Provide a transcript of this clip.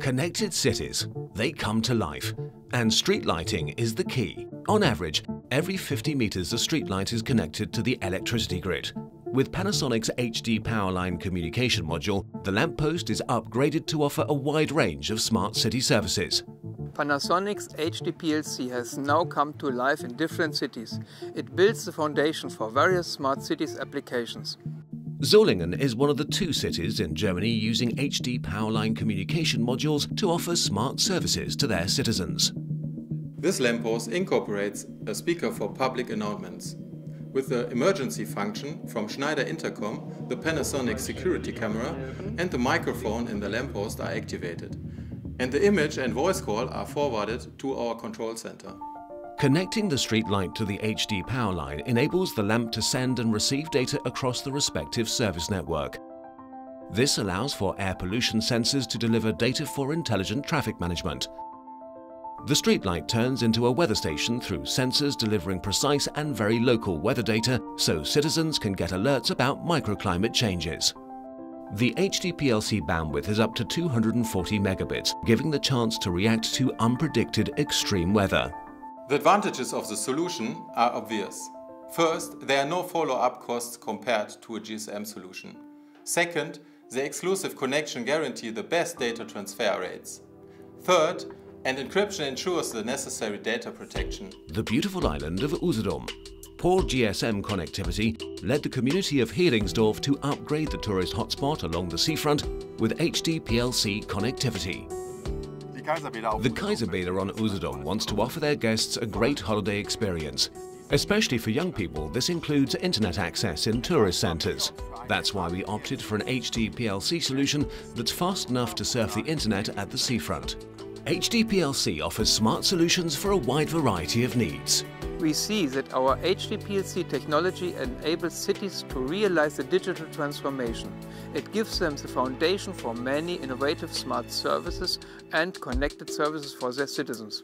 Connected cities, they come to life. And street lighting is the key. On average, every 50 meters a street light is connected to the electricity grid. With Panasonic's HD Powerline communication module, the lamppost is upgraded to offer a wide range of smart city services. Panasonic's HD PLC has now come to life in different cities. It builds the foundation for various smart cities applications. Solingen is one of the two cities in Germany using HD Powerline communication modules to offer smart services to their citizens. This lamppost incorporates a speaker for public announcements. With the emergency function from Schneider Intercom, the Panasonic security camera and the microphone in the lamppost are activated. And the image and voice call are forwarded to our control center. Connecting the streetlight to the HD power line enables the lamp to send and receive data across the respective service network. This allows for air pollution sensors to deliver data for intelligent traffic management. The streetlight turns into a weather station through sensors delivering precise and very local weather data so citizens can get alerts about microclimate changes. The HDPLC bandwidth is up to 240 megabits, giving the chance to react to unpredicted extreme weather. The advantages of the solution are obvious. First, there are no follow-up costs compared to a GSM solution. Second, the exclusive connection guarantee the best data transfer rates. Third, and encryption ensures the necessary data protection. The beautiful island of Usedom. Poor GSM connectivity led the community of Heringsdorf to upgrade the tourist hotspot along the seafront with HD PLC connectivity. The Kaiserbäder on Usedom wants to offer their guests a great holiday experience. Especially for young people, this includes internet access in tourist centres. That's why we opted for an HD PLC solution that's fast enough to surf the internet at the seafront. HD PLC offers smart solutions for a wide variety of needs. We see that our HDPLC technology enables cities to realize the digital transformation. It gives them the foundation for many innovative smart services and connected services for their citizens.